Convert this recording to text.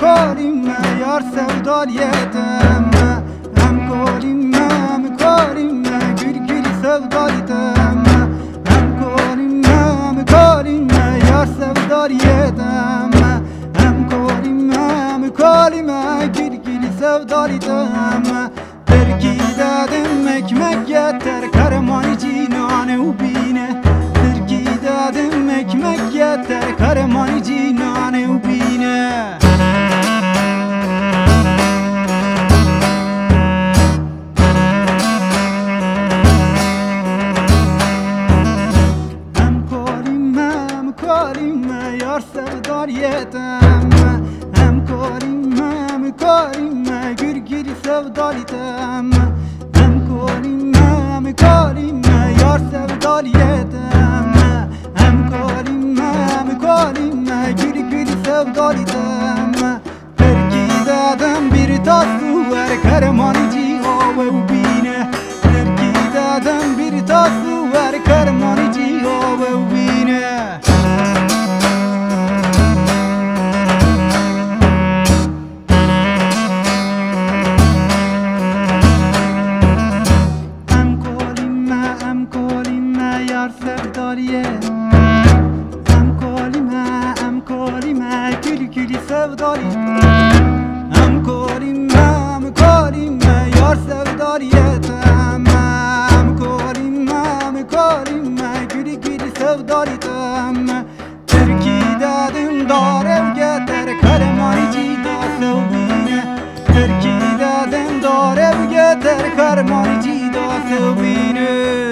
کاریم یار سودار یدم هم کاریم هم کاریم گر گر سودار یدم هم کاریم هم کاریم یار سودار یدم هم کاریم هم کاریم گر گر سودار یدم ترکی دادم ekmek yeter karman cinane ubine Tırki dedim ekmek yeter karman cinane sevdaliyetem Hem karime hem karime Gür gür sevdaliyetem Hem karime hem karime Yar sevdaliyetem Hem karime hem karime Gür gür sevdaliyetem Terki dadım bir tasu ver Kermanici ove ubine Terki dadım bir tasu ver kolime gül gül sevdaliye Em kolime, em kolime yar sevdaliyetem Em kolime, em kolime gül gül sevdaliyetem Terki dedim dar ev getir Karmanici da sevbine Terki dedim dar ev getir Karmanici da sevbine